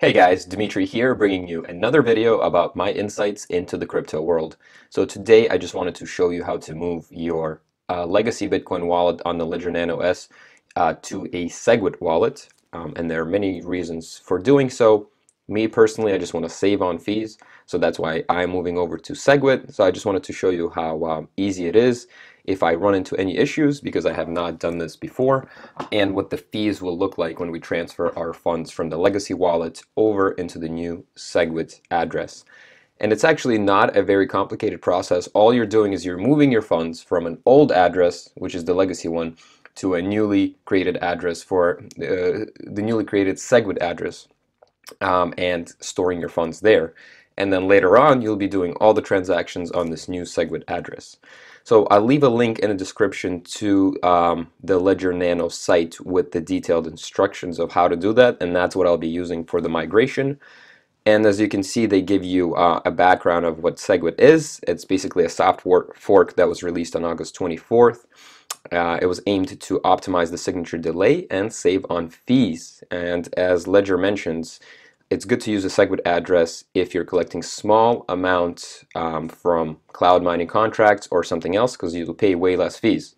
Hey guys, Dimitri here bringing you another video about my insights into the crypto world. So today I just wanted to show you how to move your uh, legacy Bitcoin wallet on the Ledger Nano S uh, to a SegWit wallet. Um, and there are many reasons for doing so. Me personally, I just want to save on fees. So that's why I'm moving over to SegWit. So I just wanted to show you how um, easy it is if I run into any issues because I have not done this before and what the fees will look like when we transfer our funds from the legacy wallet over into the new SegWit address. And it's actually not a very complicated process. All you're doing is you're moving your funds from an old address, which is the legacy one, to a newly created address for uh, the newly created SegWit address um, and storing your funds there. And then later on, you'll be doing all the transactions on this new SegWit address. So I'll leave a link in the description to um, the Ledger Nano site with the detailed instructions of how to do that, and that's what I'll be using for the migration. And as you can see, they give you uh, a background of what SegWit is. It's basically a software fork that was released on August 24th. Uh, it was aimed to optimize the signature delay and save on fees. And as Ledger mentions, it's good to use a SegWit address if you're collecting small amounts um, from cloud mining contracts or something else because you'll pay way less fees.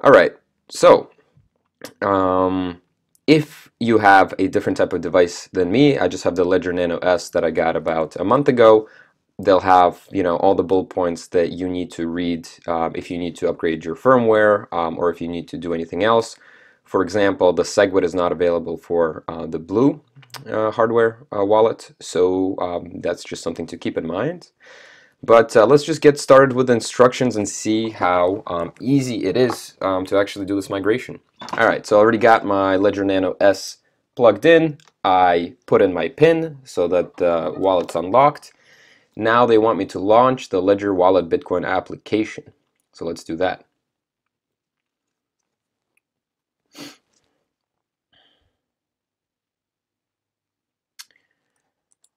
All right, so um, if you have a different type of device than me, I just have the Ledger Nano S that I got about a month ago they'll have you know all the bullet points that you need to read um, if you need to upgrade your firmware um, or if you need to do anything else. For example, the SegWit is not available for uh, the blue uh, hardware uh, wallet, so um, that's just something to keep in mind. But uh, let's just get started with instructions and see how um, easy it is um, to actually do this migration. Alright, so I already got my Ledger Nano S plugged in. I put in my PIN so that the wallet's unlocked. Now they want me to launch the Ledger Wallet Bitcoin application. So let's do that.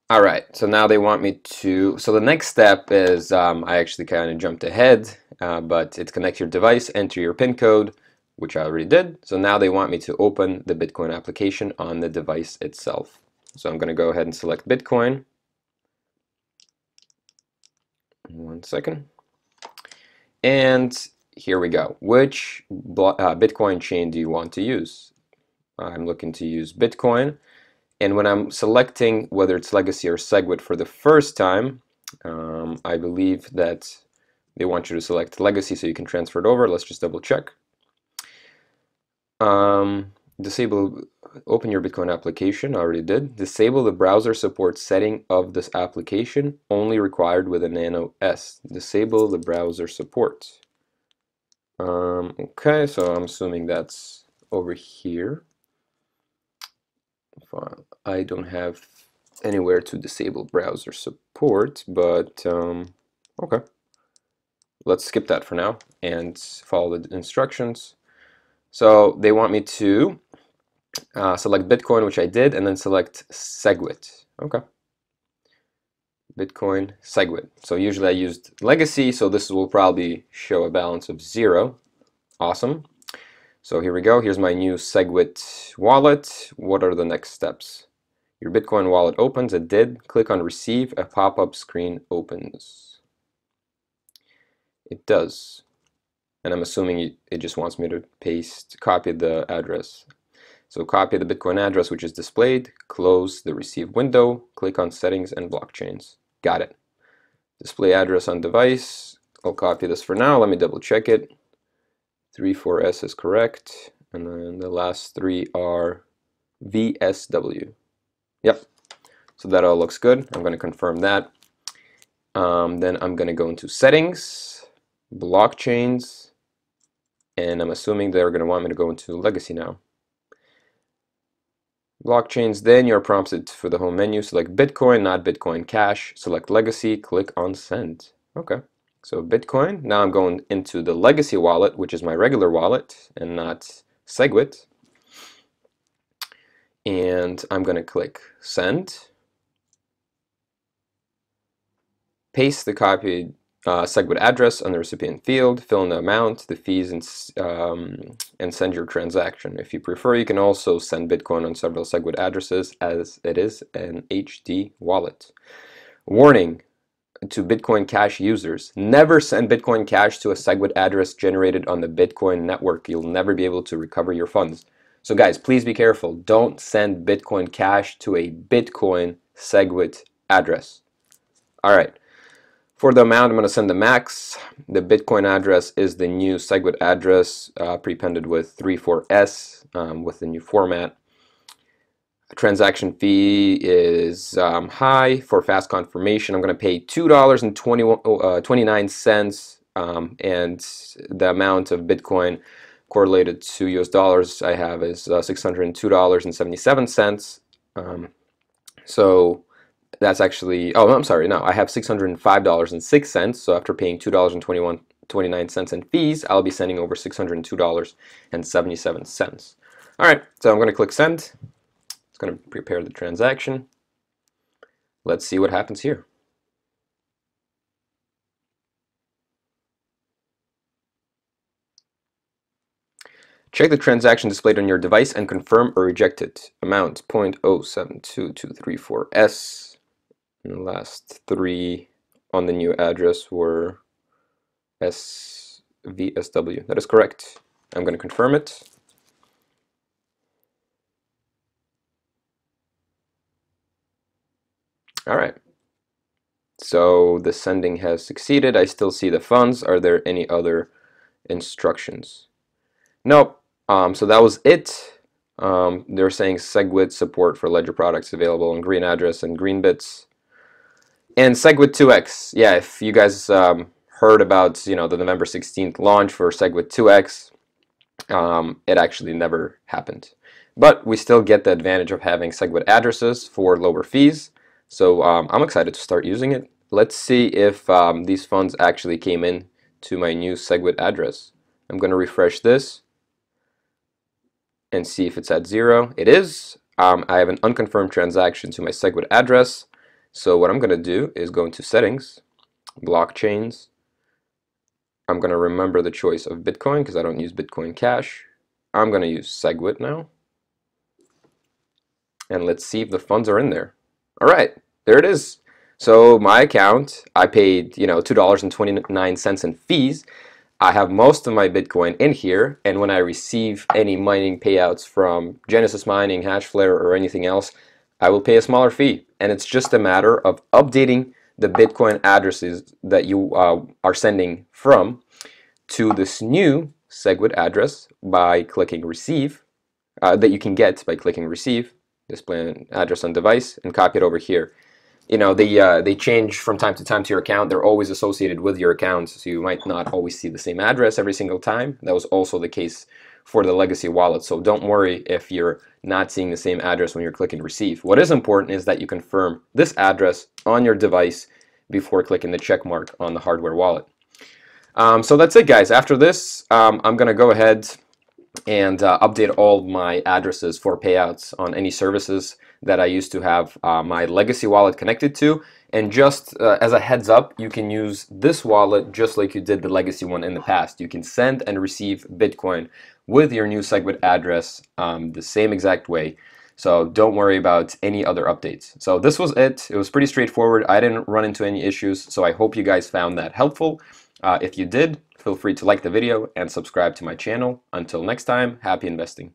All right, so now they want me to, so the next step is, um, I actually kind of jumped ahead, uh, but it's connect your device, enter your PIN code, which I already did. So now they want me to open the Bitcoin application on the device itself. So I'm gonna go ahead and select Bitcoin. One second. And here we go. Which uh, Bitcoin chain do you want to use? I'm looking to use Bitcoin. And when I'm selecting whether it's legacy or SegWit for the first time, um, I believe that they want you to select legacy so you can transfer it over. Let's just double check. Um, disable open your Bitcoin application, I already did. Disable the browser support setting of this application, only required with a Nano S. Disable the browser support. Um, okay, so I'm assuming that's over here. I don't have anywhere to disable browser support, but um, okay. Let's skip that for now and follow the instructions. So they want me to uh, select Bitcoin, which I did, and then select SegWit. Okay. Bitcoin, SegWit. So usually I used legacy, so this will probably show a balance of zero. Awesome. So here we go. Here's my new SegWit wallet. What are the next steps? Your Bitcoin wallet opens. It did. Click on receive. A pop-up screen opens. It does. And I'm assuming it just wants me to paste, copy the address. So copy the Bitcoin address which is displayed, close the receive window, click on settings and blockchains. Got it. Display address on device. I'll copy this for now. Let me double check it. 34S is correct. And then the last three are VSW. Yep. So that all looks good. I'm going to confirm that. Um, then I'm going to go into settings, blockchains, and I'm assuming they're going to want me to go into legacy now blockchains, then you're prompted for the home menu, select Bitcoin, not Bitcoin Cash, select Legacy, click on Send. Okay, so Bitcoin, now I'm going into the Legacy wallet, which is my regular wallet and not SegWit. And I'm going to click Send, paste the copied uh, SegWit address on the recipient field, fill in the amount, the fees, and, um, and send your transaction. If you prefer, you can also send Bitcoin on several SegWit addresses as it is an HD wallet. Warning to Bitcoin Cash users, never send Bitcoin Cash to a SegWit address generated on the Bitcoin network. You'll never be able to recover your funds. So guys, please be careful. Don't send Bitcoin Cash to a Bitcoin SegWit address. All right. For the amount, I'm going to send the max. The Bitcoin address is the new SegWit address, uh, prepended with 34S um, with the new format. Transaction fee is um, high for fast confirmation. I'm going to pay $2.29 um, and the amount of Bitcoin correlated to US dollars I have is uh, $602.77. Um, so that's actually, oh, I'm sorry, no, I have $605.06. So after paying $2.29 in fees, I'll be sending over $602.77. All right, so I'm going to click send. It's going to prepare the transaction. Let's see what happens here. Check the transaction displayed on your device and confirm or reject it. Amount 0.072234S. And the last three on the new address were SVSW. That is correct. I'm going to confirm it. All right. So the sending has succeeded. I still see the funds. Are there any other instructions? Nope. Um, so that was it. Um, they're saying SegWit support for ledger products available on GreenAddress and GreenBits. And SegWit 2x, yeah, if you guys um, heard about you know the November 16th launch for SegWit 2x, um, it actually never happened. But we still get the advantage of having SegWit addresses for lower fees. So um, I'm excited to start using it. Let's see if um, these funds actually came in to my new SegWit address. I'm going to refresh this and see if it's at zero. It is. Um, I have an unconfirmed transaction to my SegWit address. So what I'm going to do is go into settings, blockchains. I'm going to remember the choice of Bitcoin because I don't use Bitcoin Cash. I'm going to use SegWit now. And let's see if the funds are in there. All right, there it is. So my account, I paid, you know, $2.29 in fees. I have most of my Bitcoin in here, and when I receive any mining payouts from Genesis Mining, Hashflare, or anything else, I will pay a smaller fee. And it's just a matter of updating the Bitcoin addresses that you uh, are sending from to this new SegWit address by clicking receive, uh, that you can get by clicking receive, display an address on device, and copy it over here. You know, they, uh, they change from time to time to your account. They're always associated with your account, so you might not always see the same address every single time. That was also the case for the legacy wallet. So don't worry if you're not seeing the same address when you're clicking receive. What is important is that you confirm this address on your device before clicking the check mark on the hardware wallet. Um, so that's it guys. After this, um, I'm to go ahead and uh, update all my addresses for payouts on any services that I used to have uh, my legacy wallet connected to. And just uh, as a heads up, you can use this wallet just like you did the legacy one in the past. You can send and receive Bitcoin with your new SegWit address um, the same exact way. So don't worry about any other updates. So this was it. It was pretty straightforward. I didn't run into any issues, so I hope you guys found that helpful. Uh, if you did, feel free to like the video and subscribe to my channel. Until next time, happy investing.